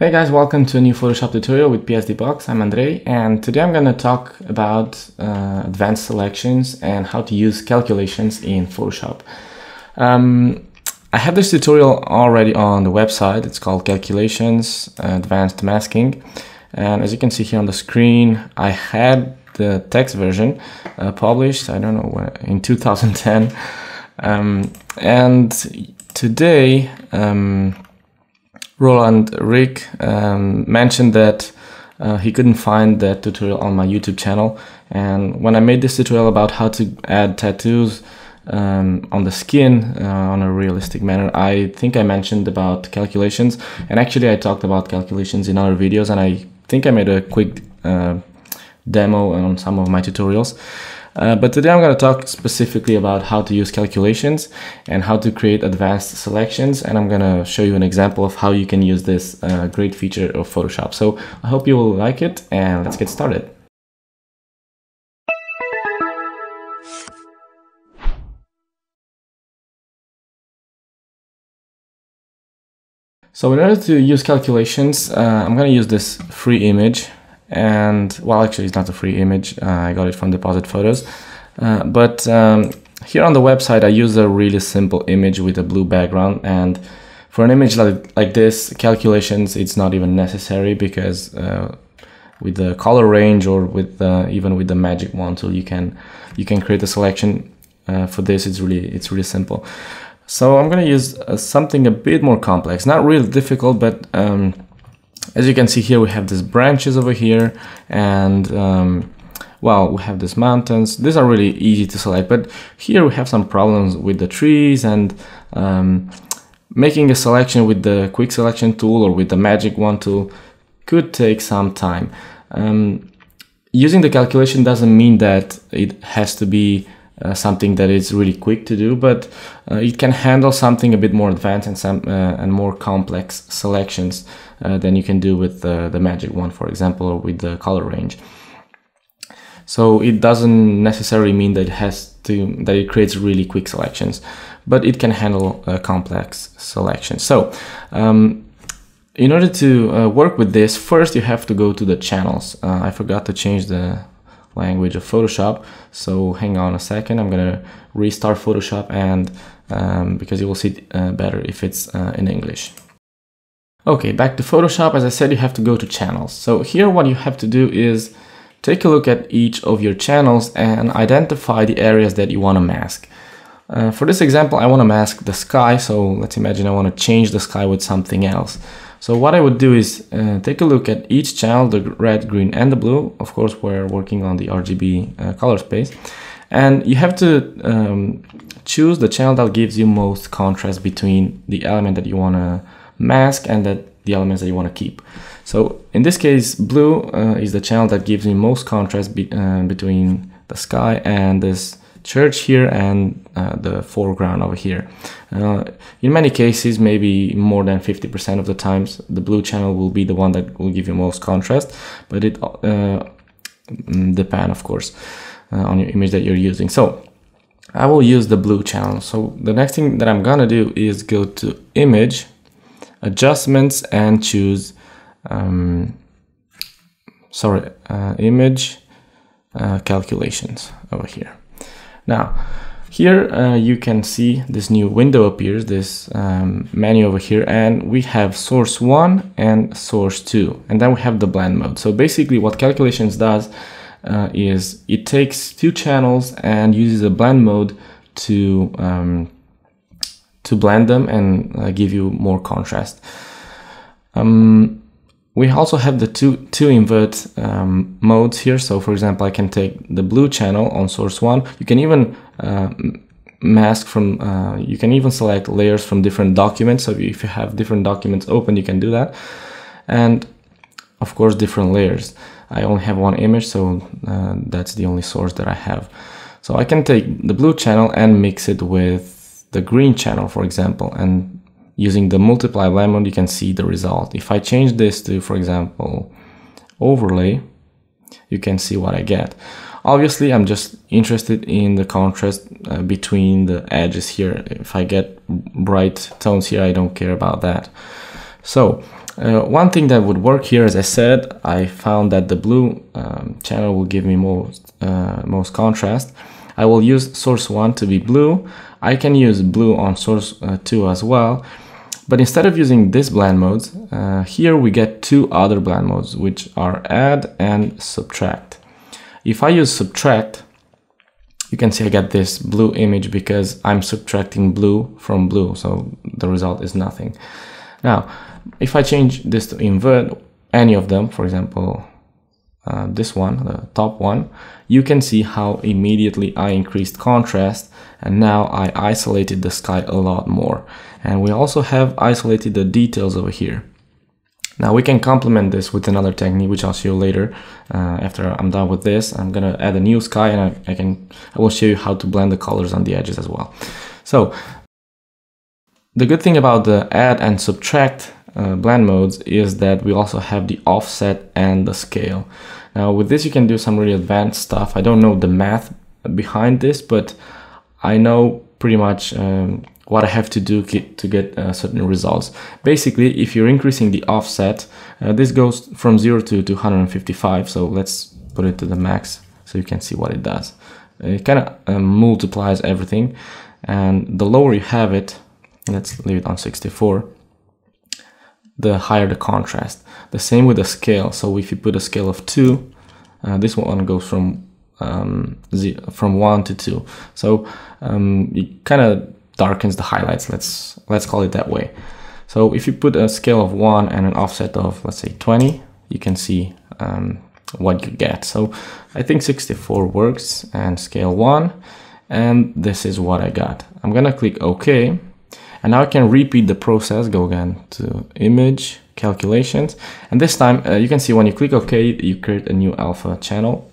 Hey guys, welcome to a new Photoshop tutorial with PSDBox. I'm Andrei and today I'm going to talk about uh, advanced selections and how to use calculations in Photoshop. Um, I have this tutorial already on the website. It's called Calculations Advanced Masking. And as you can see here on the screen, I had the text version uh, published, I don't know, when, in 2010. Um, and today, um, Roland Rick um, mentioned that uh, he couldn't find that tutorial on my YouTube channel. And when I made this tutorial about how to add tattoos um, on the skin uh, on a realistic manner, I think I mentioned about calculations. And actually, I talked about calculations in other videos, and I think I made a quick uh, demo on some of my tutorials. Uh, but today I'm going to talk specifically about how to use calculations and how to create advanced selections. And I'm going to show you an example of how you can use this uh, great feature of Photoshop. So I hope you will like it and let's get started. So in order to use calculations, uh, I'm going to use this free image and well actually it's not a free image. Uh, I got it from Depositphotos. Uh, but um, here on the website I use a really simple image with a blue background. And for an image like, like this calculations it's not even necessary because uh, with the color range or with even with the magic wand tool you can you can create a selection. Uh, for this it's really it's really simple. So I'm gonna use uh, something a bit more complex. Not really difficult but um, as you can see here, we have these branches over here and um, well, we have these mountains. These are really easy to select, but here we have some problems with the trees and um, making a selection with the quick selection tool or with the magic wand tool could take some time. Um, using the calculation doesn't mean that it has to be uh, something that is really quick to do, but uh, it can handle something a bit more advanced and some uh, and more complex selections uh, than you can do with the, the magic wand, for example, or with the color range. So it doesn't necessarily mean that it has to that it creates really quick selections, but it can handle uh, complex selections. So um, in order to work with this, first you have to go to the channels. I forgot to change the language of Photoshop. So hang on a second, I'm gonna restart Photoshop and um, because you will see uh, better if it's uh, in English. Okay, back to Photoshop. As I said, you have to go to channels. So here what you have to do is take a look at each of your channels and identify the areas that you want to mask. Uh, for this example, I want to mask the sky. So let's imagine I want to change the sky with something else. So what I would do is uh, take a look at each channel, the red, green, and the blue. Of course, we're working on the RGB uh, color space. And you have to um, choose the channel that gives you most contrast between the element that you want to mask and that the elements that you want to keep. So in this case, blue uh, is the channel that gives me most contrast be uh, between the sky and this church here and uh, the foreground over here. Uh, in many cases, maybe more than 50% of the times, the blue channel will be the one that will give you most contrast, but it uh, mm, depends, of course, uh, on your image that you're using. So I will use the blue channel. So the next thing that I'm gonna do is go to image, adjustments, and choose, um, sorry, uh, image uh, calculations over here. Now, here uh, you can see this new window appears, this um, menu over here, and we have source 1 and source 2, and then we have the blend mode. So basically what calculations does uh, is it takes two channels and uses a blend mode to um, to blend them and uh, give you more contrast. Um, we also have the two, two invert um, modes here. So for example, I can take the blue channel on source one. You can even uh, mask from, uh, you can even select layers from different documents. So if you have different documents open, you can do that. And of course, different layers. I only have one image, so uh, that's the only source that I have. So I can take the blue channel and mix it with the green channel, for example, and using the multiply lemon, you can see the result. If I change this to, for example, overlay, you can see what I get. Obviously, I'm just interested in the contrast uh, between the edges here. If I get bright tones here, I don't care about that. So Uh, one thing that would work here, as I said, I found that the blue um, channel will give me most, uh, most contrast. I will use source 1 to be blue. I can use blue on source uh, 2 as well. But instead of using this blend modes, uh, here we get two other blend modes, which are add and subtract. If I use subtract, you can see I get this blue image because I'm subtracting blue from blue, so the result is nothing. Now, if I change this to invert any of them, for example, uh, this one, the top one, you can see how immediately I increased contrast and now I isolated the sky a lot more. And we also have isolated the details over here. Now we can complement this with another technique, which I'll show you later. Uh, after I'm done with this, I'm gonna add a new sky and I, I, can I will show you how to blend the colors on the edges as well. So the good thing about the add and subtract uh, blend modes is that we also have the offset and the scale. Now with this you can do some really advanced stuff. I don't know the math behind this, but I know pretty much um, what I have to do to get uh, certain results. Basically, if you're increasing the offset, uh, this goes from 0 to 255, so let's put it to the max so you can see what it does. It kind of um, multiplies everything, and the lower you have it, let's leave it on 64, the higher the contrast. The same with the scale, so if you put a scale of 2, uh, this one goes from um, from 1 to 2. So um, it kind of darkens the highlights. Let's let's call it that way. So if you put a scale of one and an offset of let's say 20, you can see um, what you get. So I think 64 works and scale one, and this is what I got. I'm gonna click OK, and now I can repeat the process. Go again to image calculations, and this time uh, you can see when you click OK, you create a new alpha channel,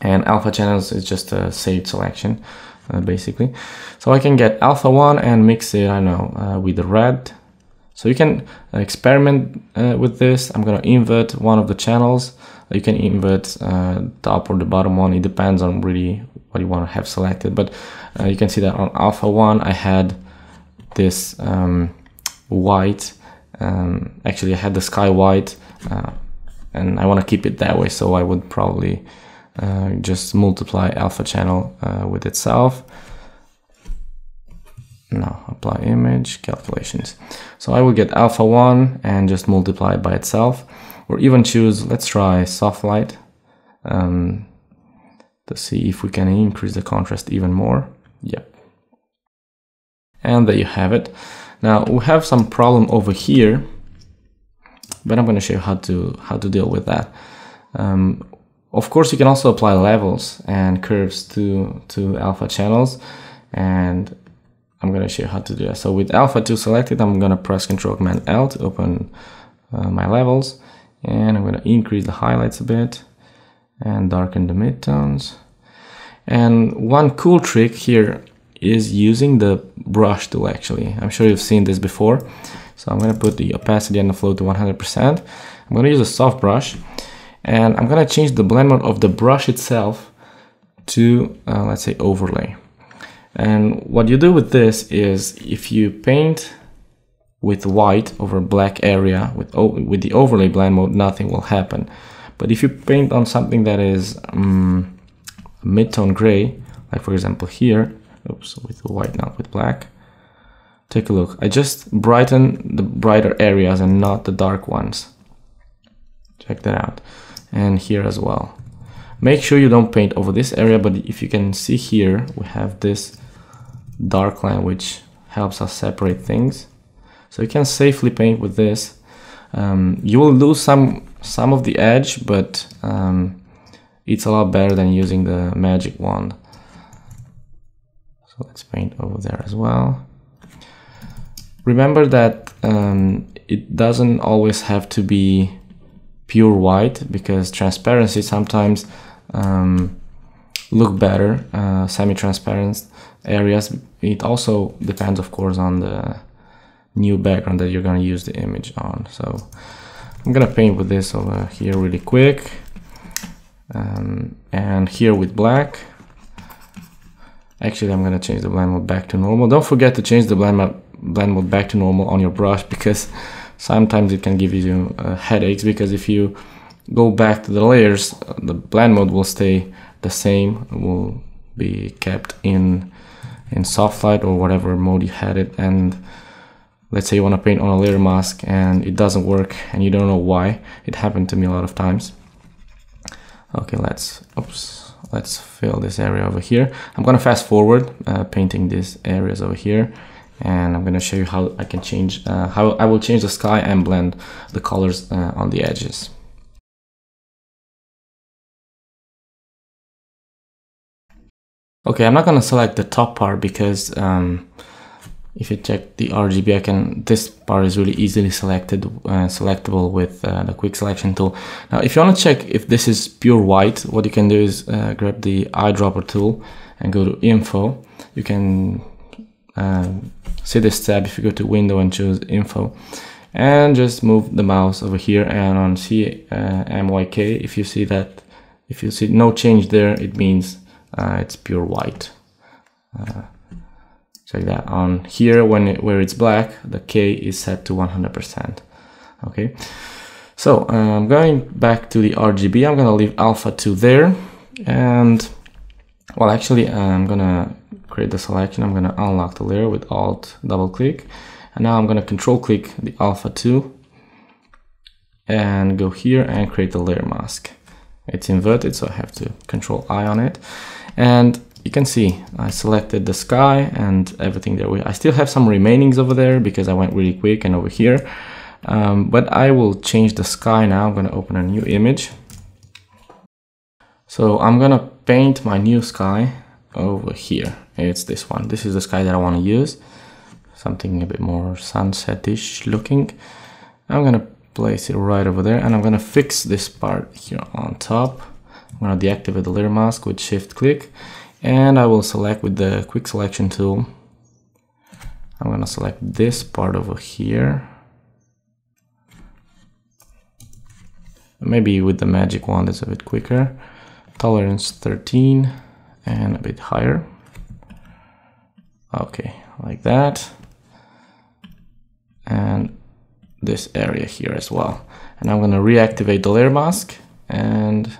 and alpha channels is just a saved selection uh, basically. So I can get alpha 1 and mix it, I know, uh, with the red. So you can experiment uh, with this. I'm going to invert one of the channels. You can invert uh, top or the bottom one. It depends on really what you want to have selected. But uh, you can see that on alpha 1 I had this um, white. Um, actually I had the sky white uh, and I want to keep it that way. So I would probably uh, just multiply alpha channel uh, with itself. Now apply image calculations. So I will get alpha 1 and just multiply it by itself or even choose, let's try soft light um, to see if we can increase the contrast even more. Yep. And there you have it. Now we have some problem over here, but I'm going to show you how to how to deal with that. Um, of course, you can also apply levels and curves to, to alpha channels and I'm going to show you how to do that. So with alpha 2 selected, I'm going to press Ctrl Command L to open uh, my levels and I'm going to increase the highlights a bit and darken the midtones. And one cool trick here is using the brush tool actually. I'm sure you've seen this before. So I'm going to put the opacity and the flow to 100%. I'm going to use a soft brush and I'm gonna change the blend mode of the brush itself to uh, let's say overlay and what you do with this is if you paint with white over black area with, with the overlay blend mode nothing will happen but if you paint on something that is um, mid-tone gray like for example here oops with white not with black take a look I just brighten the brighter areas and not the dark ones check that out and here as well. Make sure you don't paint over this area, but if you can see here, we have this dark line which helps us separate things. So you can safely paint with this. Um, you will lose some some of the edge, but um, it's a lot better than using the magic wand. So let's paint over there as well. Remember that um, it doesn't always have to be pure white because transparency sometimes um, look better, uh, semi-transparent areas. It also depends, of course, on the new background that you're going to use the image on. So I'm going to paint with this over here really quick. Um, and here with black. Actually, I'm going to change the blend mode back to normal. Don't forget to change the blend mode, blend mode back to normal on your brush because sometimes it can give you uh, headaches because if you go back to the layers, the blend mode will stay the same, will be kept in in soft light or whatever mode you had it. And let's say you want to paint on a layer mask and it doesn't work and you don't know why it happened to me a lot of times. Okay let's oops let's fill this area over here. I'm gonna fast forward uh, painting these areas over here and i'm gonna show you how i can change uh, how i will change the sky and blend the colors uh, on the edges. Okay, I'm not gonna select the top part because um, if you check the RGB, I can. This part is really easily selected, uh, selectable with uh, the quick selection tool. Now, if you want to check if this is pure white, what you can do is uh, grab the eyedropper tool and go to Info. You can um, see this tab if you go to Window and choose Info, and just move the mouse over here and on CMYK. Uh, if you see that, if you see no change there, it means uh, it's pure white uh, check that. On here when it, where it's black the K is set to 100% okay. So I'm going back to the RGB I'm gonna leave alpha 2 there. And well actually I'm gonna create the selection. I'm gonna unlock the layer with alt double click. And now I'm gonna control click the alpha 2 and go here and create the layer mask. It's inverted so I have to control I on it. And you can see I selected the sky and everything there. I still have some remainings over there because I went really quick and over here. Um, but I will change the sky now. I'm going to open a new image. So I'm going to paint my new sky over here. It's this one. This is the sky that I want to use. Something a bit more sunsetish looking. I'm going to place it right over there and I'm going to fix this part here on top. I'm going to deactivate the layer mask with shift click and I will select with the quick selection tool. I'm to select this part over here. Maybe with the magic wand it's a bit quicker. Tolerance 13 and a bit higher. Okay, like that. And this area here as well. And I'm to reactivate the layer mask and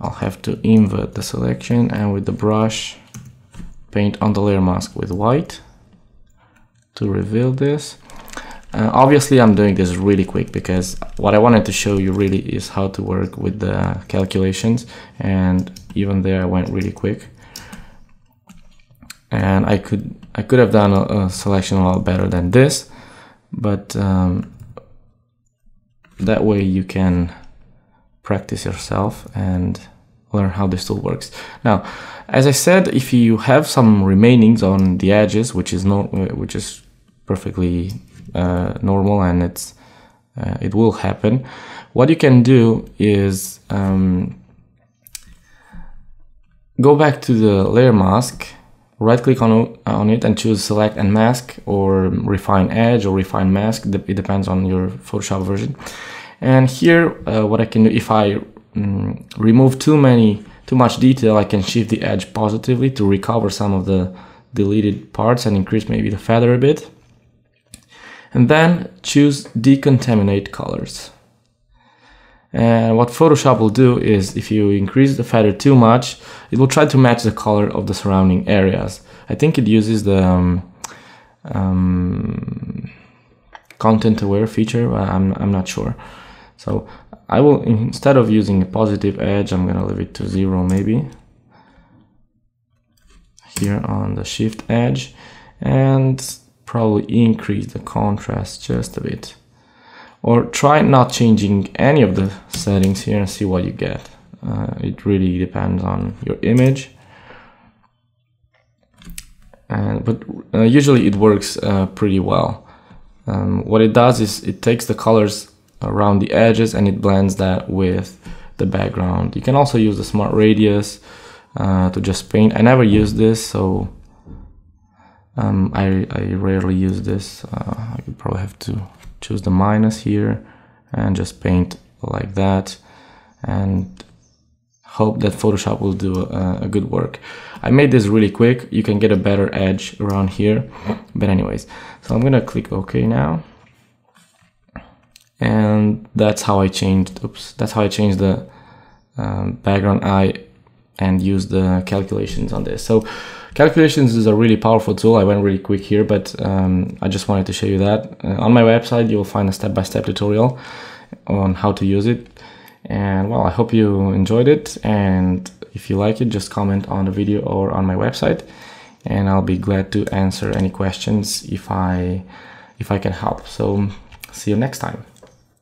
I'll have to invert the selection and with the brush paint on the layer mask with white to reveal this. Uh, obviously I'm doing this really quick because what I wanted to show you really is how to work with the calculations and even there I went really quick and I could I could have done a, a selection a lot better than this but um, that way you can practice yourself and learn how this tool works. Now, as I said, if you have some remainings on the edges, which is no, which is perfectly uh, normal and it's uh, it will happen. What you can do is um, go back to the layer mask, right click on, on it and choose select and mask or refine edge or refine mask. It depends on your Photoshop version. And here, uh, what I can do if I um, remove too many, too much detail, I can shift the edge positively to recover some of the deleted parts and increase maybe the feather a bit. And then choose decontaminate colors. And what Photoshop will do is if you increase the feather too much, it will try to match the color of the surrounding areas. I think it uses the um, um, content aware feature, I'm, I'm not sure. So I will, instead of using a positive edge, I'm gonna leave it to zero maybe. Here on the shift edge and probably increase the contrast just a bit. Or try not changing any of the settings here and see what you get. Uh, it really depends on your image. And, but uh, usually it works uh, pretty well. Um, what it does is it takes the colors around the edges and it blends that with the background. You can also use the smart radius uh, to just paint. I never use this, so um, I, I rarely use this. Uh, I could probably have to choose the minus here and just paint like that and hope that Photoshop will do a, a, good work. I made this really quick. You can get a better edge around here. But anyways, so I'm gonna click OK now and that's how I changed oops that's how I changed the um, background. Eye and use the calculations on this. So calculations is a really powerful tool. I went really quick here but um, I just wanted to show you that. Uh, on my website you'll find a step-by-step -step tutorial on how to use it. And well I hope you enjoyed it. And if you like it just comment on the video or on my website and I'll be glad to answer any questions if I if I can help. So see you next time